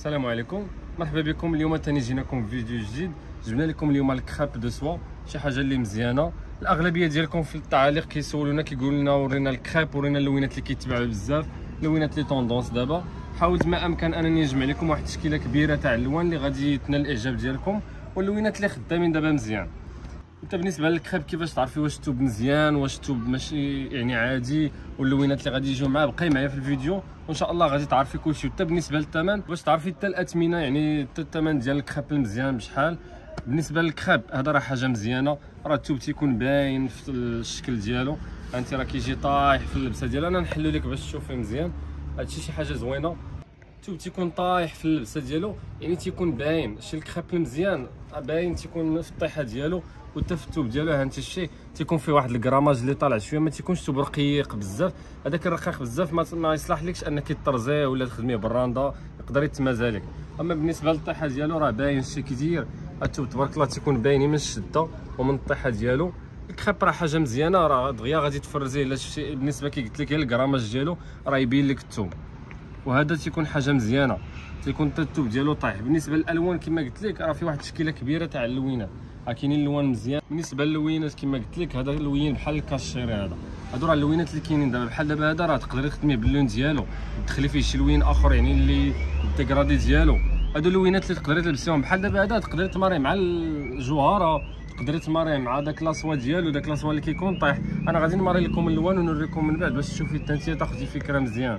السلام عليكم. مرحبا بكم. اليوم ثاني جيناكم فيديو جديد. جبنا لكم اليوم ال crêpe de soie. شي حاجة اللي مزيانة. الأغلبية ديالكم في التعاليق كيسولونا كيقولوا لنا ورينا الكريب ورينا اللوينات اللي كيتباعوا بزاف. اللوينات les tendances دابا. حاولت ما أمكن أنني نجمع لكم واحد التشكيلة كبيرة تاع اللوان اللي غادي تنال الإعجاب ديالكم. واللوينات اللي خدامين دابا مزيان. انت بالنسبة للكريب كيفاش تعرفي واش التوب مزيان واش التوب ماشي يعني عادي واللوينات اللي غادي يجيو معاه بقاي معايا في الفيديو وإن شاء الله غادي تعرفي كلشي. حتى بالنسبة للثمن باش تعرفي حتى الأثمنة يعني حتى الثمن ديال الكريب المزيان بشحال. بالنسبة للكريب هذا راه حاجة مزيانة. راه التوب تيكون باين في الشكل ديالو. أنت راه كيجي طايح في اللبسة ديالو. أنا نحلو لك باش تشوفي مزيان. هادشي شي حاجة زوينة. التوب تيكون طايح في اللبسة ديالو يعني تيكون باين. شي الكريب المزيان باين تيكون في الطيحة ديالو. التوب ديالو ها انت الشيء تيكون فيه واحد ال grammage اللي طالع شوية ما تيكونش توب رقيق بزاف. هذاك الرقيق بزاف ما, ما يصلحلكش أنك تطرزيه ولا تخدميه بالراندا يقدر يتمازى لك أما بالنسبة للطيحة ديالو راه باين الشيء كيدير التوب تبارك الله تيكون باين من الشدة ومن الطيحة ديالو. الكريب راه حاجة مزيانة راه دغيا غادي تفرزيه. الا شفتي بالنسبة كي قلت لك ال grammage ديالو راه يبين لك التوب. وهذا تيكون حاجة مزيانة. تيكون التوب ديالو طايح. بالنسبة للألوان كما قلت لك راه في واحد التشكيله كبيرة تاع اللوينات راه كاينين اللوان مزيان. بالنسبة للوينات كما قلت لك هذا اللوين بحال ال cachérie هذا. هادو راه اللوينات اللي كاينين دابا. بحال دابا هذا راه تقدري تخدميه باللون ديالو. تدخلي فيه شي لوين آخر يعني اللي ال dégradé ديالو. هادو اللوينات اللي تقدري تلبسيهم. بحال دابا هذا تقدري تماري مع الجوهرة تقدري تماري مع داك لاصوا ديالو. داك لاصوا اللي كيكون طايح. أنا غادي نماري لكم اللوان ونوريكم من بعد. باش تشوفي انت تاخذي فكرة مزيان.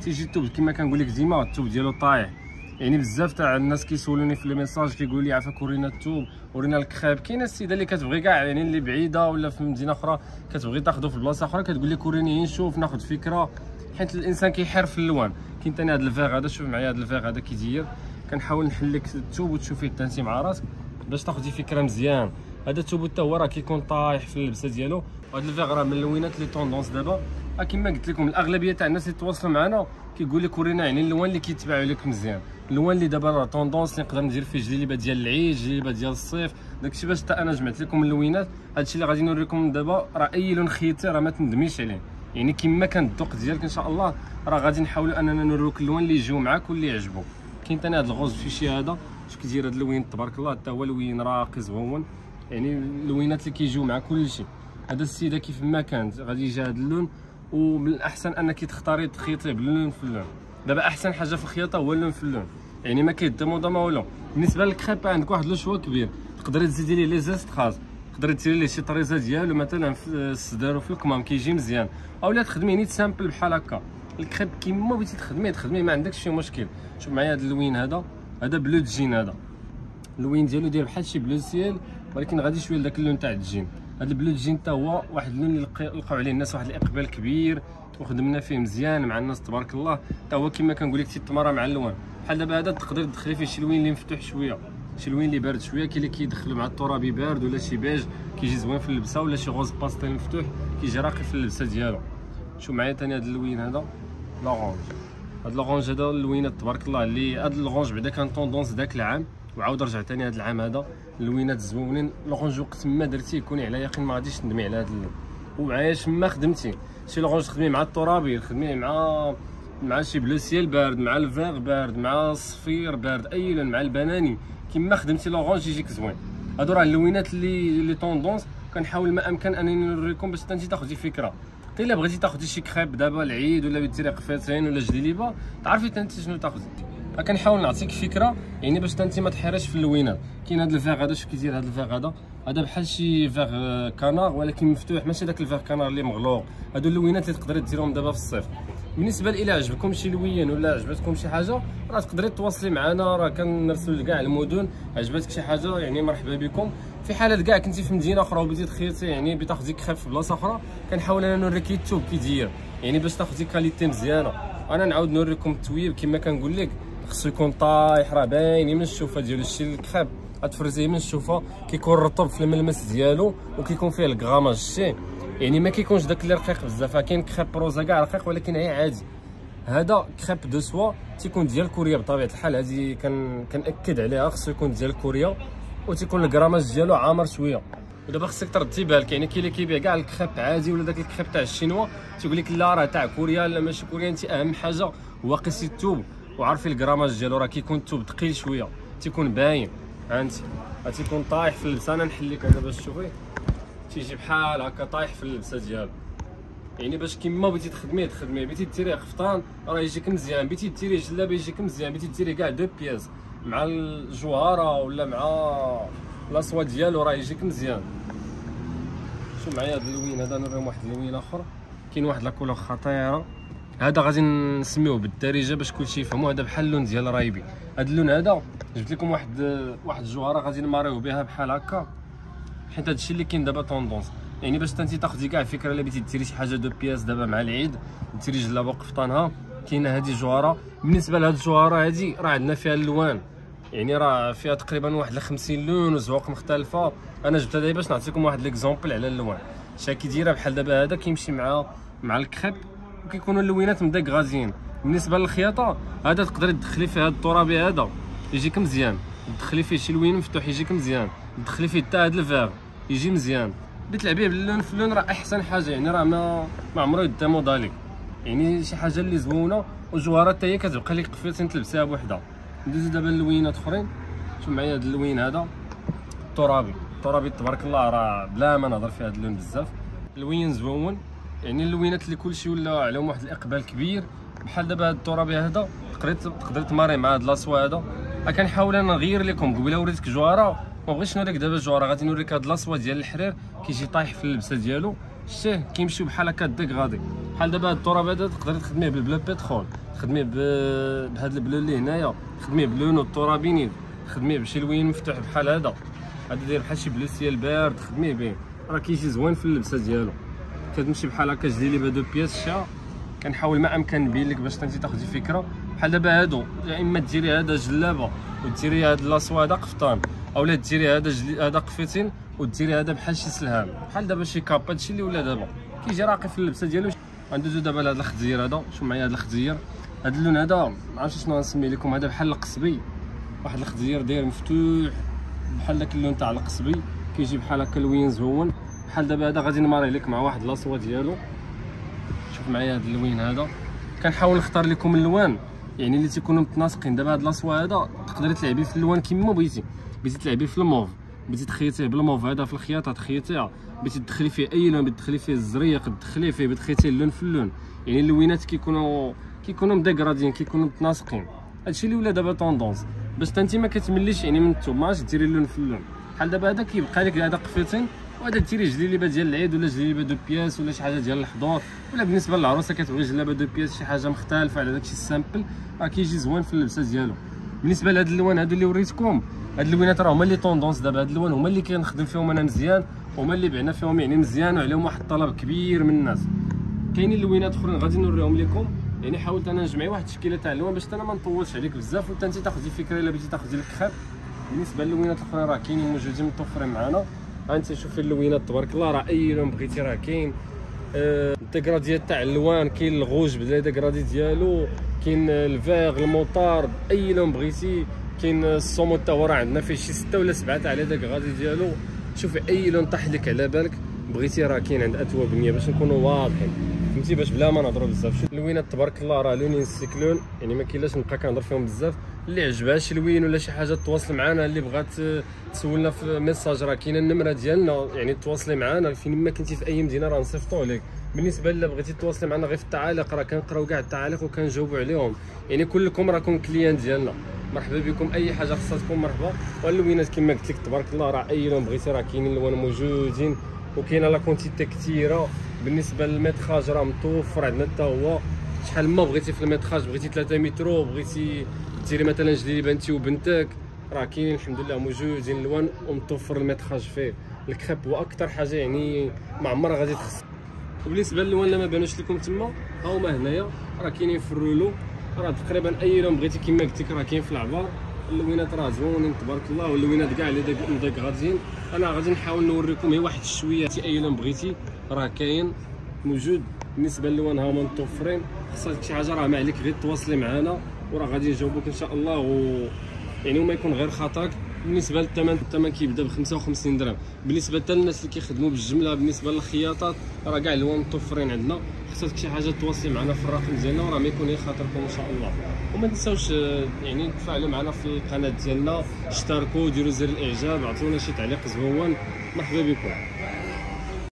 تيجي التوب. كما كنقول لك ديما التوب ديالو طايح. يعني بزاف تاع الناس كيسولوني في les messages كيقول لي عافاك ورينا التوب ورينا الكريب كاينة السيدة اللي كتبغي كاع يعني اللي بعيدة ولا في مدينة أخرى كتبغي تاخذو في بلاصة أخرى كتقول لك وريني نشوف ناخذ فكرة. حيت الإنسان كيحير في اللوان. كاين ثاني هذا الفيغ هذا شوف معايا هذا الفيغ هذا كيدير. كنحاول نحل لك التوب وتشوفيه حتى انت مع راسك باش تاخذي فكرة مزيان. هذا التوب حتى هو راه كيكون طايح في اللبسة ديالو. وهذا الفيغ راه من اللوينات les tendances دابا. كما قلت لكم الأغلبية تاع الناس اللي تواصلوا معنا كيقول لك ورينا يعني اللوان اللي كيتباعوا لك مزيان. اللوان اللي دابا راه tendance نقدر ندير فيه جليبة ديال العيد جليبة ديال الصيف. داكشي باش حتى أنا جمعت لكم اللوينات هادشي اللي غادي نوريكم دابا راه أي لون خيتي راه ما تندميش عليه. يعني كما كان الذوق ديالك إن شاء الله راه غادي نحاولوا أننا نوريوك اللوان اللي يجيو معاك واللي يعجبوك كاين ثاني هذا ال rose vichy هذا شوف كيدير هذا اللوين تبارك الله حتى هو لوين راقي زوين. يعني اللوينات اللي كيجيو مع كلشي هذا السيدة كيف ما كانت غادي يجي هذا اللون ومن الأحسن أنك تختاري تخيطي باللون في اللون. دابا احسن حاجة في الخياطه هو اللون في اللون. يعني ما كي démoda ما والو بالنسبة للكريب عندك واحد le choix كبير. تقدري تزيدي ليه les strass. تقدري ديري ليه شي طريزة ديالو مثلا في الصدر وفي الكمام. كيجي مزيان. اولا تخدمي نيت simple بحال هكا. الكريب كيما بغيتي تخدميه تخدميه ما عندكش شي مشكل. شوف معايا هذا اللوين هذا. هذا bleu jean هذا. اللوين ديالو داير بحال شي bleu ciel ولكن غادي شوية لذاك اللون تاع الجين. هذا ال bleu jean حتى هو واحد اللون اللي لقاو عليه الناس واحد الإقبال كبير. وخدمنا فيه مزيان مع الناس تبارك الله. حتى هو كما كنقول لك تيتمارى مع اللوان. بحال دابا هذا تقدر تدخلي فيه شي لوين اللي مفتوح شوية. شي لوين اللي بارد شوية. كاين اللي كيدخلوا مع الترابي بارد ولا شي بيج كيجي زوين في اللبسة ولا شي rose pastel مفتوح كيجي راقي في اللبسة ديالو. شوف معايا ثاني هذا اللوين هذا. l'orange هذا l'orange هذا اللوينات تبارك الله اللي هذا l'orange بعدا كان tendance ذاك العام. وعاود رجع ثاني هذا العام هذا. اللوينات زوينين. l'orange وقت ما درتيه كوني على يقين ما غاديش تندمي على هذا اللون. وعلايش ما خدمتي. شي l'orange تخدمي مع الترابي تخدميه مع مع شي bleu ciel بارد مع الفيغ بارد مع الصفير بارد أي لون مع البناني. كيما خدمتي l'orange يجيك زوين. هادو راه اللوينات اللي les tendances كنحاول ما أمكن أنني نوريكم باش انت تاخذي فكرة. إلا بغيتي تاخذي شي كريب دابا العيد ولا بغيتي قفيطين ولا جليبة تعرفي انت شنو تاخذي. كنحاول نعطيك فكرة يعني باش انت ما تحيرش في اللوينات. كاين هذا الفيغ هذا شوف كيدير هذا الفيغ هذا هذا بحال شي vert canard ولكن مفتوح. ماشي داك ال vert canard اللي مغلوق. هادو اللوينات اللي تقدري ديرهم دابا في الصيف. بالنسبة إلى عجبكم شي لوين ولا عجبتكم شي حاجة راه تقدري تواصلي معنا. راه كنرسلوا لكاع المدن. عجبتك شي حاجة؟ يعني مرحبا بكم. في حالة كاع كنتي في مدينة أخرى وبغيتي تخيطي يعني بتاخذي كخيف في بلاصة أخرى كنحاول أنا نوريك التوب كيدير يعني باش تاخذي qualité مزيانة. أنا نعاود نوريكم التويب. كما كنقول لك خصو يكون طايح راه باين من الشوفة ديالو الشي الكخاب غتفرزيه من الشوفه كيكون رطب في الملمس ديالو وكيكون فيه ال grammage شتي يعني ما كيكونش داك اللي رقيق بزاف كاين crêpe rosa كاع رقيق ولكن هي عادي هذا crêpe de soie تيكون ديال كوريا بطبيعه الحال هذه كان كناكد عليها خصو يكون ديال كوريا وتيكون ال grammage ديالو عامر شوية ودابا خصك تردي بالك يعني كاين اللي كيبيع كاع الكريب عادي ولا داك الكريب تاع الشينوا تيقول لك لا راه تاع كوريا لا ماشي كوريا انت اهم حاجة هو قيسي الثوب وعارفين ال grammage ديالو راه كيكون الثوب ثقيل شوية تيكون باين فهمتي تيكون طايح في اللبسة. أنا نحل لك هذا باش تشوفي. تيجي بحال هكا طايح في اللبسة ديالو يعني باش كيما بغيتي تخدميه تخدميه بغيتي ديريه قفطان راه يجيك مزيان. بغيتي ديريه جلابه يجيك مزيان. بغيتي ديريه كاع deux pièces مع الجوهرة ولا مع la soie ديالو راه يجيك مزيان. شوف معايا هذا اللوين هذا نوريهم واحد اللوين آخر. كاين واحد la couleur خطيرة. هذا غادي نسميوه بالدارجة باش كلشي يفهموا هذا بحال اللون ديال رايبي. هذا اللون هذا جبت لكم واحد واحد الجوهرة غادي نماريو بها بحال هكا. حيت هادشي اللي كاين دابا tendance يعني باش انت تاخدي كاع فكره إلا بغيتي ديري شي حاجة deux pièces دابا مع العيد ديري جلابه قفطانها كاينة هذه الجوهره بالنسبة لهاد الجوهرة هذه راه عندنا فيها الالوان يعني راه فيها تقريبا واحد 50 لون وزواق مختلفة. أنا جبتها دابا باش نعطيكم واحد l'exemple على اللوان. شا كي دايرة بحال دابا هذا كيمشي مع مع الكريب. وكيكونوا اللوينات مدكرادين بالنسبة للخياطة هذا تقدري تدخلي فيه هذا الترابي هذا. يجيك مزيان. تدخلي فيه شي لوين مفتوح يجيك مزيان. تدخلي فيه حتى هذا الفيغ يجي مزيان. بتلعبيه باللون في اللون راه أحسن حاجة يعني راه ما ما عمرو يديمودا ليك يعني شي حاجة اللي زوينة والجوهرات حتى هي كتبقى لك قفيتين تلبسيها بوحدها. ندوزو دابا اللوينات أخرين. شوف معايا هذا اللوين هذا. الترابي الترابي تبارك الله راه بلا ما نهضر في هذا اللون بزاف. اللوين زوين يعني اللوينات اللي كلشي ولا عليهم واحد الإقبال كبير. بحال دابا هذا الترابي هذا تقدر تقدر تماري مع هذا لاصوا هذا. كنحاول أنا نغير لكم. قبيلة وريتك جوهره ما بغيتش نوريك دابا الجوهره غادي نوريك هاد la soie ديال الحرير. كيجي طايح في اللبسة ديالو. شتيه كيمشيو بحال هكا dégradé. بحال دابا هاد التراب هذا تقدر تخدميه بال bleu pétrole. تخدميه بهاد ال bleu اللي هنايا. تخدميه بلونو الترابيني تخدميه بشي لوين مفتوح بحال هذا. هذا داير بحال شي bleu ciel بارد. تخدميه به راه كيجي زوين في اللبسة ديالو. كتمشي بحال هكا جديلي بها deux pièces شا. كنحاول ما أمكن نبين لك باش انت تاخدي فكرة. بحال دابا هادو يا إما ديري هذا جلابة وديري هاد la soie هذا قفطان اولا ديري هذا جل... هذا قفيتين وديري هذا بحال شي سلهام. بحال دابا شي cape هادشي اللي ولا دابا. كيجي راقي في اللبسة ديالو غندوزو دابا لهاد الخزير هذا. شوف معايا هاد الخزير هاد اللون هذا ما عرفتش شنو نسمي لكم. هذا بحال القصبي. واحد الخزير داير مفتوح بحال داك اللون تاع القصبي. كيجي بحال هكا لوين زوين بحال دابا هذا غادي نماري لك مع واحد la soie ديالو. شوف معايا هاد اللوين هذا. كنحاول نختار لكم اللوان. يعني اللي تيكونوا متناسقين. دابا هاد la soie هذا تقدري تلعبي في اللوان كيما بغيتي. بغيتي تلعبي في الموف. بغيتي تخيطيه بالموف هذا في الخياطة تخيطيها. بغيتي تدخلي فيه أي لون تدخلي فيه الزريق تدخلي فيه بتخيطيه اللون في اللون يعني اللوينات كيكونوا كيكونوا مدقرادين كيكونوا متناسقين. هادشي اللي ولا دابا tendance. باش انت ما كتمليش يعني من الثوب ماش ديري اللون في اللون بحال دابا هذا كيبقى لك هذا قفيتين. وهذا ديري جليبه ديال العيد ولا جليبه deux pièces ولا شي حاجة ديال الحضور ولا بالنسبة للعروسة كتبغي جلابه deux pièces شي حاجة مختلفة على داكشي ال simple راه كيجي زوين في اللبسة ديالو. بالنسبة لهاد اللوان هادو اللي وريتكم هاد اللوينات راه هما اللي tendance دابا هاد اللوان هما اللي كنخدم فيهم أنا مزيان هما اللي بعنا فيهم يعني مزيان وعليهم واحد الطلب كبير من الناس. كاينين اللوينات أخرين غادي نوريهم لكم يعني حاولت أنا نجمع واحد التشكيلة تاع اللوان باش أنا ما نطولش عليك بزاف وأنت انت تاخذي فكره إلا بغيتي تاخذي لك خيط بالنسبة للوينات الاخرين راه كاينين موجودين متوفرين معنا انت شوفي اللوينات تبارك الله راه اي لون بغيتي راه كاين. آه الديكراديات تاع الالوان كاين ال rouge ب les dégradés ديالو كاين الفيغ الموطار اي لون بغيتي كاين الصومو حتى هو راه عندنا فيه شي ستة ولا سبعة تاع على داك غادي ديالو. شوفي اي لون طاح لك على بالك بغيتي راه كاين عند اتوا بنيه باش نكونوا واضحين. فهمتي؟ باش بلا ما نهضروا بزاف. اللوينات تبارك الله راه لونين السيكلون يعني ما كاينلاش نبقى كنهضر فيهم بزاف. اللي عجبها شي لوين ولا شي حاجة تواصل معنا اللي بغات تسولنا في ميساج راه كاينة النمرة ديالنا. يعني تواصلي معنا فين ما كنتي في أي مدينة راه نصيفطوا لك بالنسبة إلا بغيتي تواصلي معنا غير في التعاليق راه كنقراو كاع التعاليق وكنجاوبوا عليهم. يعني كلكم راكم clients ديالنا. مرحبا بكم. أي حاجة خصها مرحبا. واللوينات كما قلت لك تبارك الله راه أي لون بغيتي راه كاينين اللوان موجودين وكاينة la quantité كثيرة. بالنسبة لل métrage راه متوفر عندنا حتى هو. شحال ما بغيتي في ال métrage بغيتي 3 متر بغيتي ديري مثلا جليبه انت وبنتك راه كاينين الحمد لله موجودين الوان ومتوفر ال métrage فيه. الكريب هو أكثر حاجة يعني ما عمرها غادي تخص. وبالنسبة للوان اللي ما بانوش لكم تما ها هما هنايا. راه كاينين في الرولو. راه تقريبا أي لون بغيتي كما قلت لك راه كاين في العبار. اللوينات راه زوينين تبارك الله. واللوينات كاع اللي داكر غاديين. أنا غادي نحاول نوريكم غير واحد شوية أي لون بغيتي. راه كاين موجود. بالنسبة للوان ها هما متوفرين. خصك شي حاجة راه ما عليك غير تواصلي معنا وراه غادي نجاوبوك إن شاء الله. و يعني وما يكون غير خطاك. بالنسبة للثمن الثمن كيبدأ ب 55 درهم. بالنسبة حتى للناس اللي كيخدموا بالجملة بالنسبة للخياطات راه كاع الوان متوفرين عندنا. خصك شي حاجة تواصلي معنا في الرقم ديالنا وراه ما يكون يخاطركم إن شاء الله. وما تنساوش آه، يعني تفاعلوا معنا في القناة ديالنا. اشتركوا ديروا زر الإعجاب عطونا شي تعليق زوون مرحبا بكم.